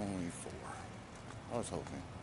Only four. I was hoping.